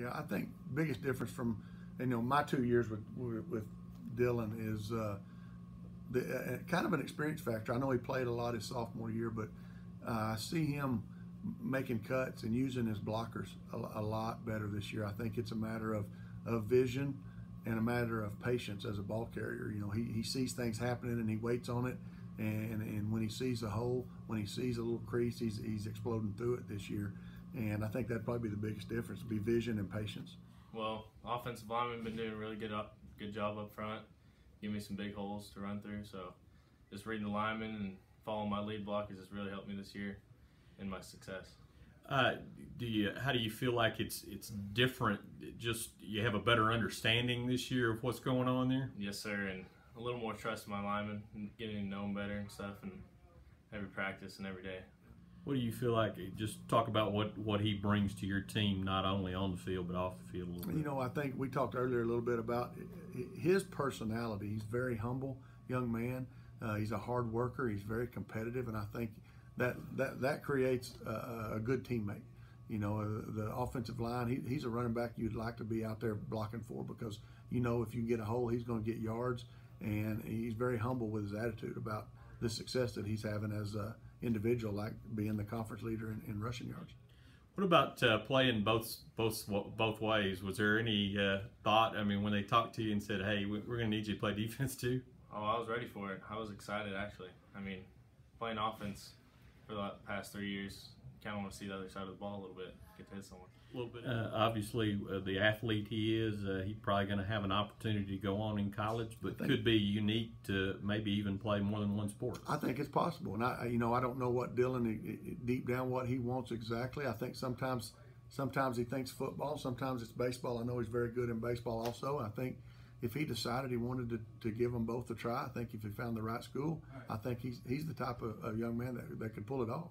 Yeah, I think biggest difference from you know my two years with with Dylan is uh, the uh, kind of an experience factor. I know he played a lot his sophomore year, but uh, I see him making cuts and using his blockers a, a, lot better this year. I think it's a matter of, of vision and a matter of patience as a ball carrier. You know, he, he sees things happening and he waits on it. And, and when he sees a hole, when he sees a little crease, he's, he's exploding through it this year. And I think that'd probably be the biggest difference, be vision and patience. Well, offensive lineman been doing a really good up, good job up front. Give me some big holes to run through. So just reading the lineman and following my lead blockers has just really helped me this year in my success. Uh, do you? How do you feel like it's it's different? Just you have a better understanding this year of what's going on there. Yes, sir, and a little more trust in my linemen, getting to know them better and stuff, and every practice and every day. What do you feel like? Just talk about what what he brings to your team, not only on the field but off the field. A you know, I think we talked earlier a little bit about his personality. He's very humble young man. Uh, he's a hard worker. He's very competitive, and I think that that that creates a, a good teammate. You know, uh, the offensive line. He, he's a running back you'd like to be out there blocking for because you know if you get a hole, he's going to get yards, and he's very humble with his attitude about the success that he's having as an individual, like being the conference leader in, in rushing yards. What about uh, playing both both both ways? Was there any uh, thought? I mean, when they talked to you and said, "Hey, we're going to need you to play defense too." Oh, I was ready for it. I was excited actually. I mean, playing offense for the past three years. Kind of want to see the other side of the ball a little bit, get to hit someone. A little bit. Uh, obviously, uh, the athlete he is, uh, he's probably going to have an opportunity to go on in college, but could be unique to maybe even play more than one sport. I think it's possible, and I, you know, I don't know what Dylan deep down what he wants exactly. I think sometimes, sometimes he thinks football, sometimes it's baseball. I know he's very good in baseball also. I think if he decided he wanted to, to give them both a try, I think if he found the right school, I think he's he's the type of, of young man that, that could pull it off.